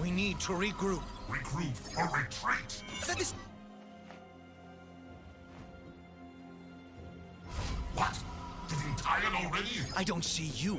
We need to regroup. Regroup or retreat? They're the s- What? Did it already? I don't see you.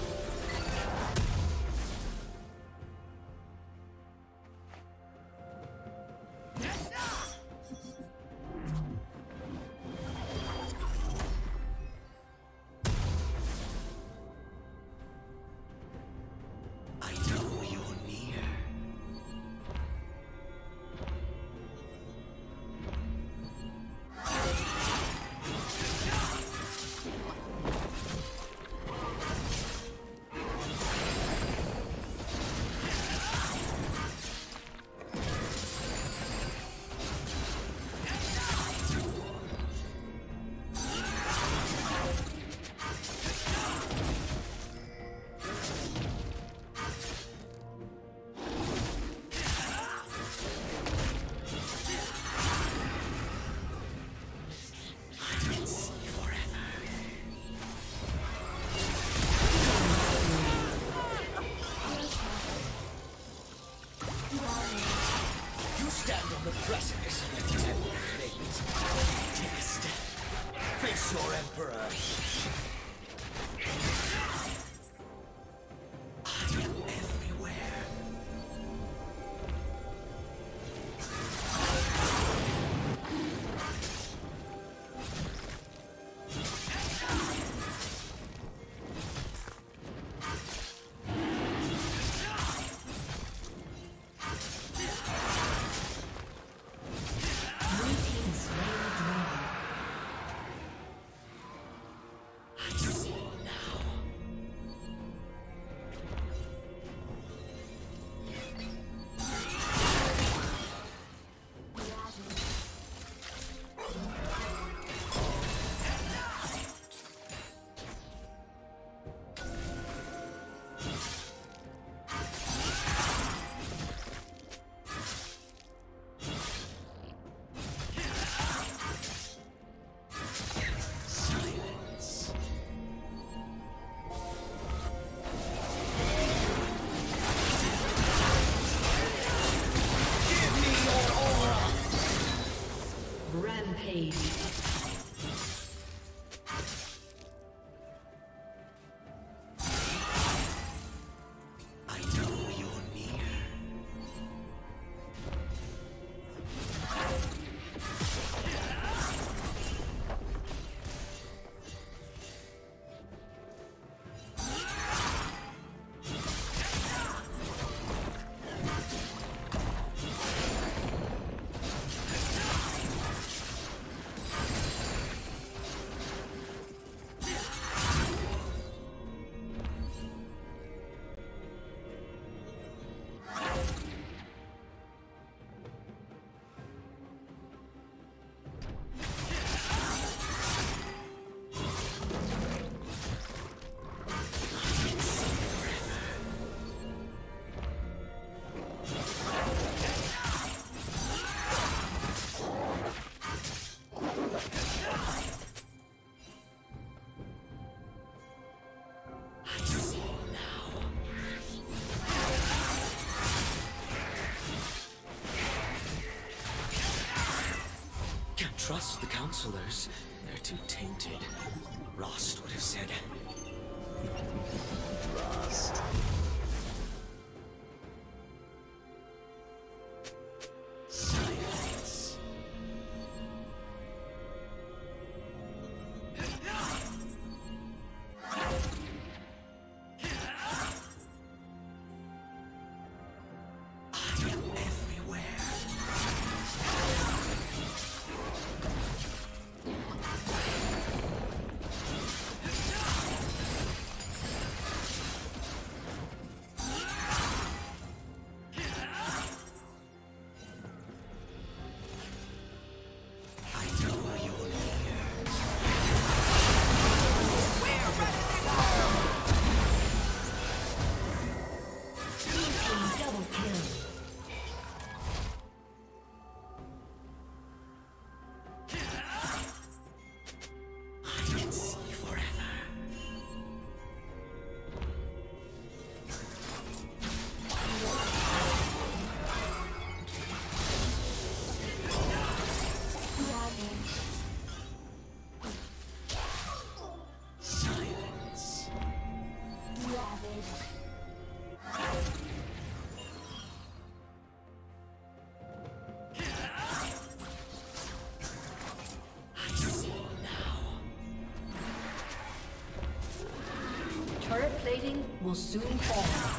trust the counselors. They're too tainted. Rhaast would have said. Rhaast. will soon fall.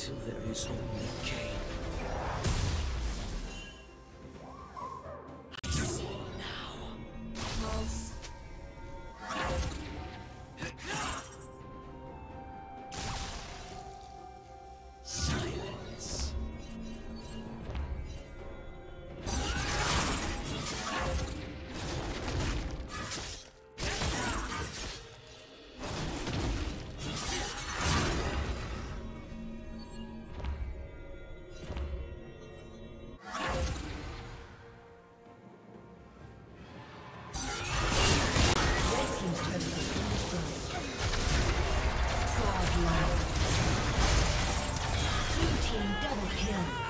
Until there is only Kayn. double kill.